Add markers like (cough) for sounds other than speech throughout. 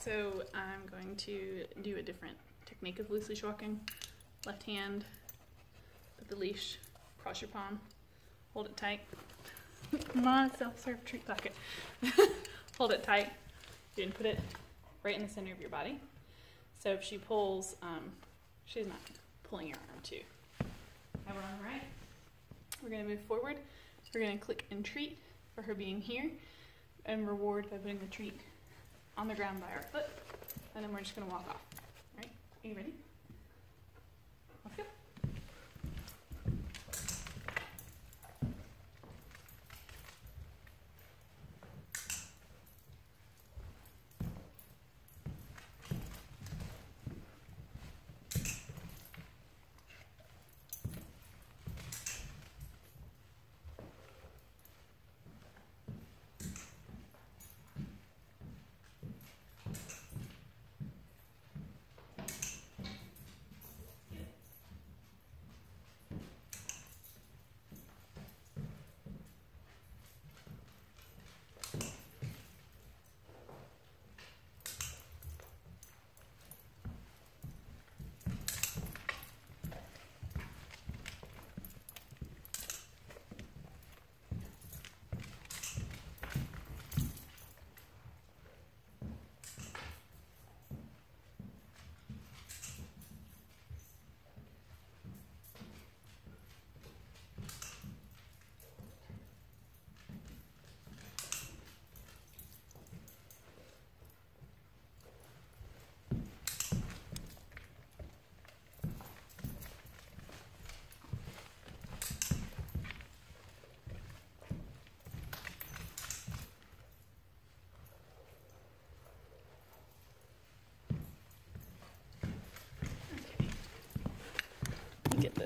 So I'm going to do a different technique of loose leash walking. Left hand, put the leash across your palm, hold it tight. (laughs) On, self-serve treat pocket. (laughs) hold it tight. You can put it right in the center of your body. So if she pulls, um, she's not pulling your arm too. We're on the right. We're gonna move forward. We're gonna click and treat for her being here and reward by putting the treat on the ground by our foot. And then we're just gonna walk off. All right, are you ready?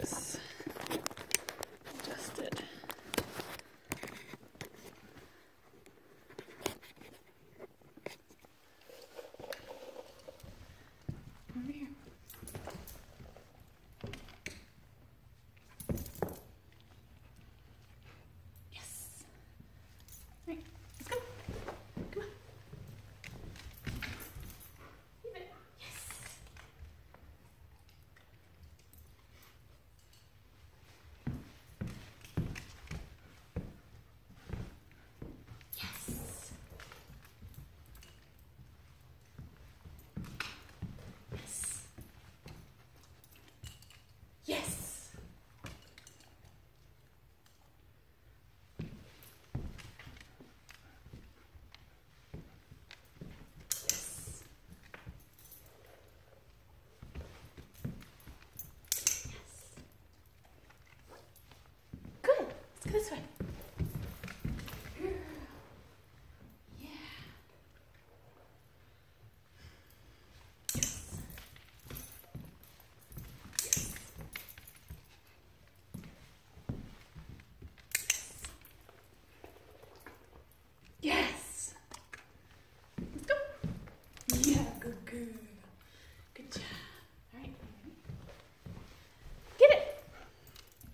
This This way. Yeah. Yes. Let's go. Yeah, good girl. Good job. All right. Get it.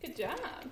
Good job.